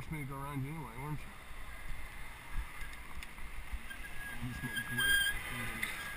forced me to go around you anyway, weren't you? You great